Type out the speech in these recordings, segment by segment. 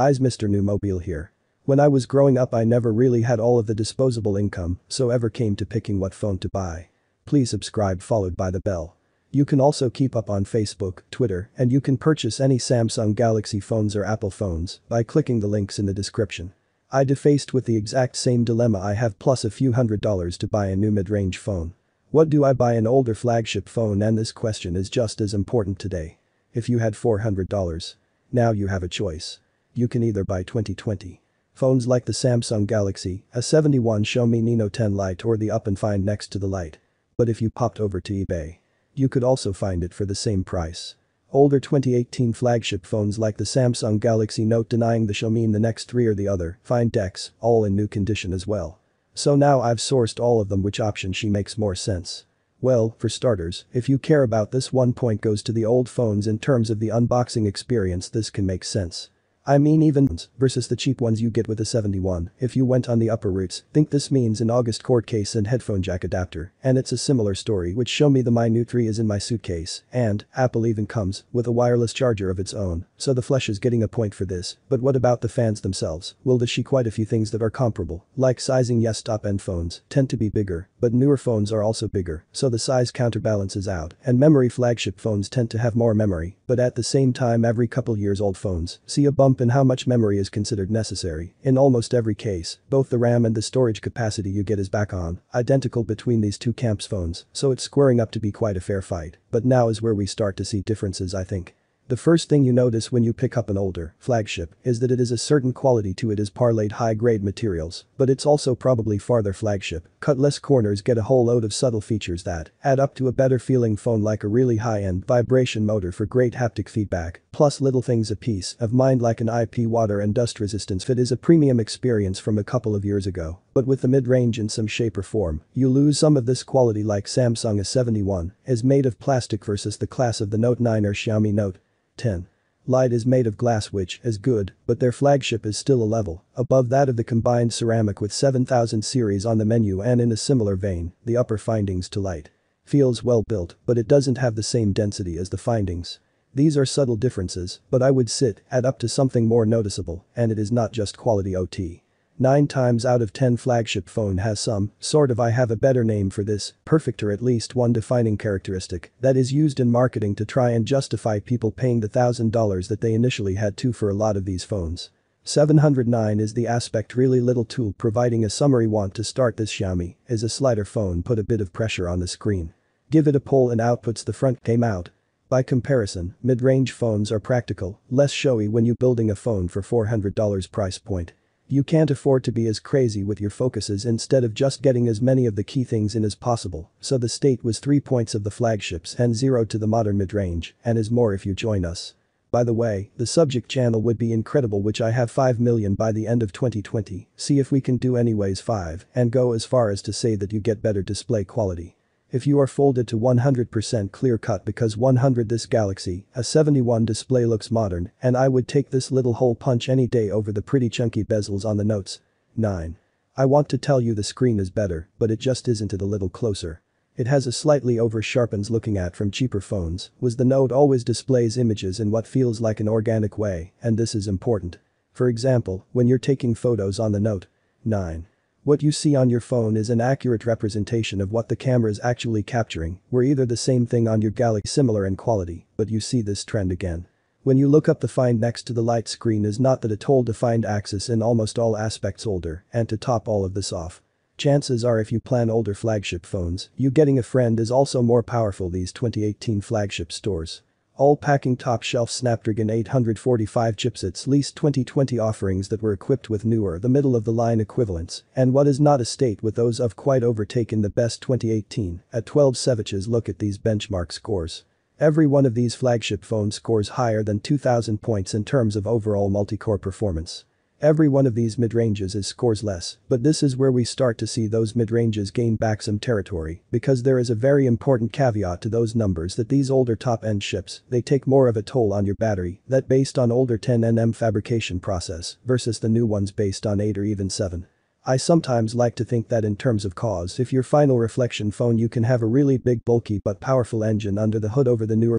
Eyes Mr. Newmobile here. When I was growing up I never really had all of the disposable income, so ever came to picking what phone to buy. Please subscribe followed by the bell. You can also keep up on Facebook, Twitter, and you can purchase any Samsung Galaxy phones or Apple phones by clicking the links in the description. I defaced with the exact same dilemma I have plus a few hundred dollars to buy a new mid-range phone. What do I buy an older flagship phone and this question is just as important today. If you had $400. Now you have a choice. You can either buy 2020 phones like the Samsung Galaxy, A71 Xiaomi Mi Note 10 Lite or the Oppo Find X2 the Lite. But if you popped over to eBay, you could also find it for the same price. Older 2018 flagship phones like the Samsung Galaxy Note denying the Xiaomi the next three or the other, Find X, all in new condition as well. So now I've sourced all of them which option she makes more sense. Well, for starters, if you care about this one point goes to the old phones in terms of the unboxing experience this can make sense. I mean even versus the cheap ones you get with a 71, if you went on the upper routes, think this means an August court case and headphone jack adapter, and it's a similar story which show me the 3 is in my suitcase, and, Apple even comes, with a wireless charger of its own, so the flesh is getting a point for this, but what about the fans themselves, well the she quite a few things that are comparable, like sizing? Yes top-end phones, tend to be bigger, but newer phones are also bigger, so the size counterbalances out, and memory flagship phones tend to have more memory, but at the same time every couple years old phones see a bump bump in how much memory is considered necessary. In almost every case, both the RAM and the storage capacity you get is back on, identical between these two camps phones, so it's squaring up to be quite a fair fight. But now is where we start to see differences I think. The first thing you notice when you pick up an older flagship is that it is a certain quality to it as parlayed high-grade materials, but it's also probably farther flagship, cut less corners get a whole load of subtle features that add up to a better feeling phone like a really high-end vibration motor for great haptic feedback, plus little things a piece of mind like an IP water and dust resistance fit is a premium experience from a couple of years ago, but with the mid-range in some shape or form, you lose some of this quality like Samsung A71 is made of plastic versus the class of the Note 9 or Xiaomi Note 10. Lite is made of glass which is good, but their flagship is still a level above that of the combined ceramic with 7000 series on the menu and in a similar vein, the Oppo Find X2 light. Feels well built, but it doesn't have the same density as the Find X. These are subtle differences, but I would sit add up to something more noticeable, and it is not just quality OT. 9 times out of 10 flagship phone has some, sort of I have a better name for this, perfect or at least one defining characteristic, that is used in marketing to try and justify people paying the thousand dollars that they initially had to for a lot of these phones. 709 is the aspect really little tool providing a summary want to start this Xiaomi, is a slider phone put a bit of pressure on the screen. Give it a pull and outputs the front came out. By comparison, mid-range phones are practical, less showy when you building a phone for $400 price point. You can't afford to be as crazy with your focuses instead of just getting as many of the key things in as possible, so the state was 3 points of the flagships and 0 to the modern mid-range, and is more if you join us. By the way, the subject channel would be incredible which I have 5 million by the end of 2020, see if we can do anyways 5 and go as far as to say that you get better display quality. If you are folded to 100% clear cut because 100 this Galaxy, A71 display looks modern and I would take this little hole punch any day over the pretty chunky bezels on the notes. 9. I want to tell you the screen is better, but it just isn't a little closer. It has a slightly over sharpens looking at from cheaper phones, was the Note always displays images in what feels like an organic way, and this is important. For example, when you're taking photos on the Note. 9. What you see on your phone is an accurate representation of what the camera is actually capturing, we're either the same thing on your Galaxy similar in quality, but you see this trend again. When you look up the Find X2 the light screen is not that it told to find axis in almost all aspects older, and to top all of this off. Chances are if you plan older flagship phones, you getting a friend is also more powerful these 2018 flagship stores. All packing top-shelf Snapdragon 845 chipsets leased 2020 offerings that were equipped with newer the middle-of-the-line equivalents, and what is not a state with those of quite overtaken the best 2018 at 12 Savages look at these benchmark scores. Every one of these flagship phones scores higher than 2000 points in terms of overall multi-core performance. Every one of these mid-ranges is scores less, but this is where we start to see those mid-ranges gain back some territory because there is a very important caveat to those numbers that these older top-end ships, they take more of a toll on your battery that based on older 10nm fabrication process versus the new ones based on 8 or even 7. I sometimes like to think that in terms of cause if your final reflection phone you can have a really big bulky but powerful engine under the hood over the newer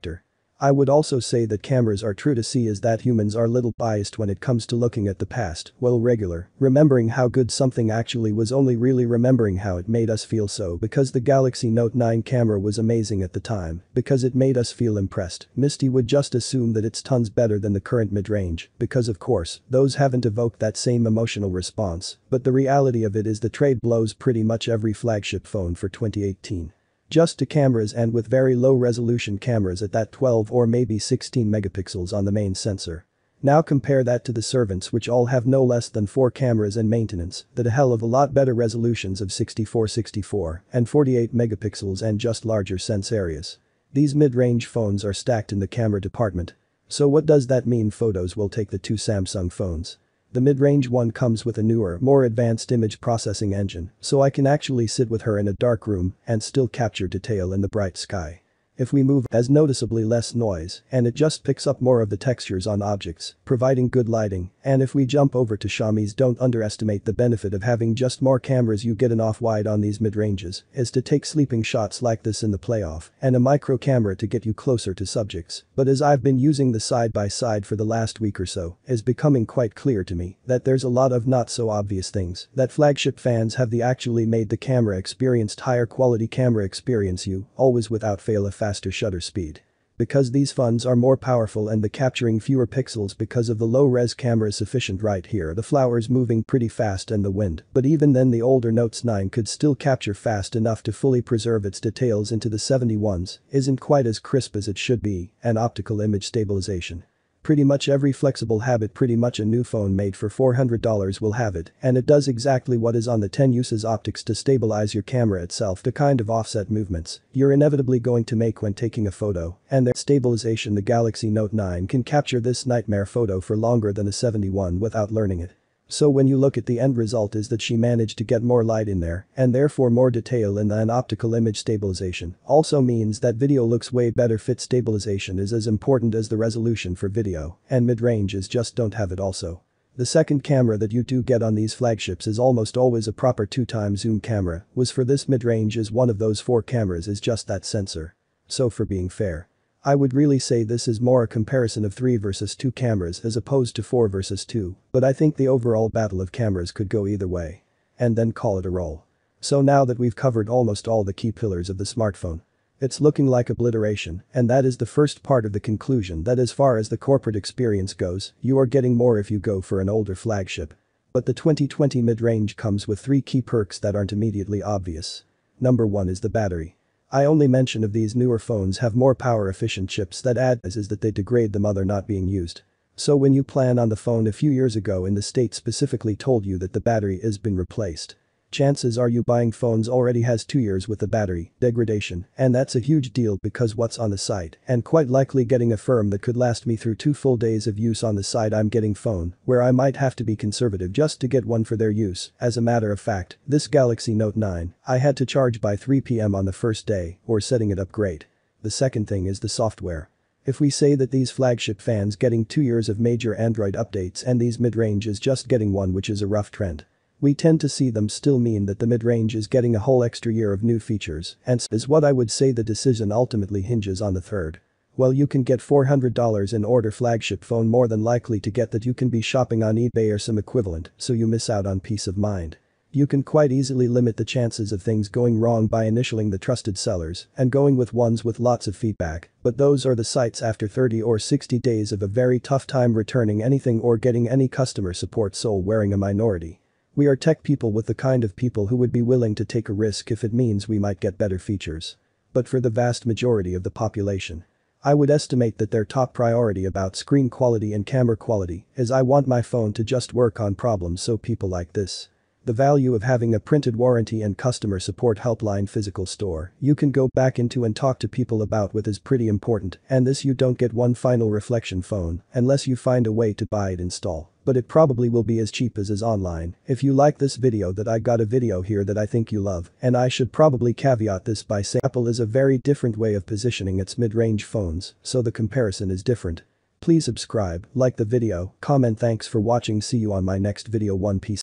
I would also say that cameras are true to see is that humans are little biased when it comes to looking at the past, well regular, remembering how good something actually was only really remembering how it made us feel so because the Galaxy Note 9 camera was amazing at the time, because it made us feel impressed, Misty would just assume that it's tons better than the current mid-range, because of course, those haven't evoked that same emotional response, but the reality of it is the trade blows pretty much every flagship phone for 2018. Just to cameras and with very low resolution cameras at that 12 or maybe 16 megapixels on the main sensor. Now compare that to the servants which all have no less than 4 cameras and maintenance, that a hell of a lot better resolutions of 64-64 and 48 megapixels and just larger sense areas. These mid-range phones are stacked in the camera department. So what does that mean photos will take the two Samsung phones? The mid-range one comes with a newer, more advanced image processing engine, so I can actually sit with her in a dark room and still capture detail in the bright sky. If we move has noticeably less noise and it just picks up more of the textures on objects, providing good lighting, and if we jump over to Xiaomi's don't underestimate the benefit of having just more cameras you get an off-wide on these mid-ranges, is to take sleeping shots like this in the playoff and a micro camera to get you closer to subjects, but as I've been using the side-by-side -side for the last week or so, is becoming quite clear to me that there's a lot of not so obvious things that flagship fans have the actually made the camera experienced higher quality camera experience you, always without fail a faster shutter speed. Because these funds are more powerful and the capturing fewer pixels because of the low-res camera is sufficient right here the flowers moving pretty fast and the wind, but even then the older Notes 9 could still capture fast enough to fully preserve its details into the 71s, isn't quite as crisp as it should be, and optical image stabilization. Pretty much every flexible habit pretty much a new phone made for $400 will have it and it does exactly what is on the 10 uses optics to stabilize your camera itself to kind of offset movements you're inevitably going to make when taking a photo and their stabilization the Galaxy Note 9 can capture this nightmare photo for longer than a 71 without learning it. So when you look at the end result is that she managed to get more light in there and therefore more detail in than optical image stabilization also means that video looks way better fit stabilization is as important as the resolution for video and mid-range is just don't have it also. The second camera that you do get on these flagships is almost always a proper 2x zoom camera, was for this mid-range is one of those four cameras is just that sensor. So for being fair. I would really say this is more a comparison of 3 versus 2 cameras as opposed to 4 versus 2, but I think the overall battle of cameras could go either way. And then call it a roll. So now that we've covered almost all the key pillars of the smartphone. It's looking like obliteration, and that is the first part of the conclusion that as far as the corporate experience goes, you are getting more if you go for an older flagship. But the 2020 mid-range comes with three key perks that aren't immediately obvious. Number 1 is the battery. I only mention of these newer phones have more power efficient chips that add is that they degrade the mother not being used. So when you plan on the phone a few years ago and the state specifically told you that the battery is been replaced. Chances are you buying phones already has 2 years with the battery degradation and that's a huge deal because what's on the site and quite likely getting a firm that could last me through 2 full days of use on the site I'm getting phone where I might have to be conservative just to get one for their use. As a matter of fact, this Galaxy Note 9, I had to charge by 3 pm on the first day or setting it up great. The second thing is the software. If we say that these flagship fans getting 2 years of major Android updates and these mid-range is just getting one which is a rough trend. We tend to see them still mean that the mid-range is getting a whole extra year of new features and is what I would say the decision ultimately hinges on the third. Well you can get $400 in order flagship phone more than likely to get that you can be shopping on eBay or some equivalent so you miss out on peace of mind. You can quite easily limit the chances of things going wrong by initialing the trusted sellers and going with ones with lots of feedback, but those are the sites after 30 or 60 days of a very tough time returning anything or getting any customer support soul wearing a minority. We are tech people with the kind of people who would be willing to take a risk if it means we might get better features. But for the vast majority of the population. I would estimate that their top priority about screen quality and camera quality is I want my phone to just work on problems so people like this. The value of having a printed warranty and customer support helpline physical store you can go back into and talk to people about with is pretty important and this you don't get one final reflection phone unless you find a way to buy it install but it probably will be as cheap as is online. If you like this video that I got a video here that I think you love, and I should probably caveat this by saying Apple is a very different way of positioning its mid-range phones, so the comparison is different. Please subscribe, like the video, comment thanks for watching see you on my next video one piece.